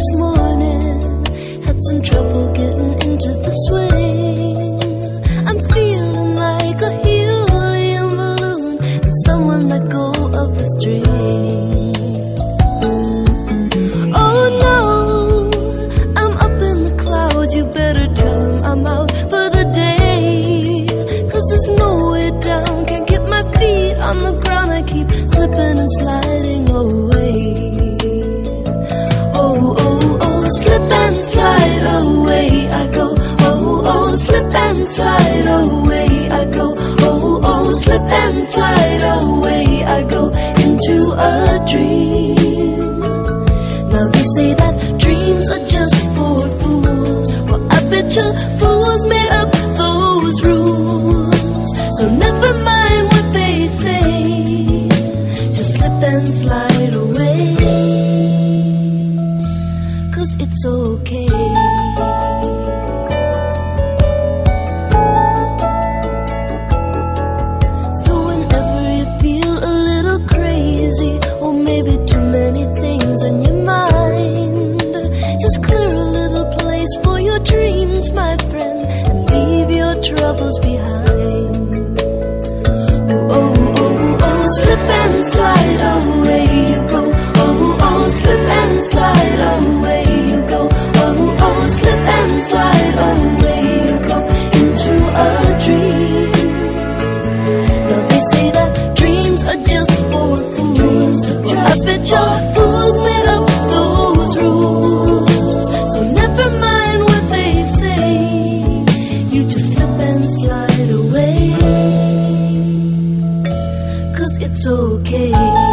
this morning. Had some trouble getting into the swing. I'm feeling like a helium balloon. And someone let go of the string. Oh no, I'm up in the clouds. You better tell him I'm out for the day. Cause there's no way down. Can't get my feet on the ground. I keep slipping and sliding slip and slide away. I go. Oh, oh, slip and slide away. I go. Oh, oh, slip and slide away. I go into a dream. Now they say that dreams are just for fools. Well, I bet you fools made up those rules. So never mind what they say. Just slip and slide away. It's okay. So whenever you feel a little crazy, or maybe too many things on your mind, just clear a little place for your dreams, my friend, and leave your troubles behind. Oh, oh, oh, oh, slip and slide away you go. Oh, oh, slip and slide away slide away go into a dream. Now they say that dreams are just for fools. Y'all fools made up those rules. So never mind what they say. You just slip and slide it's okay.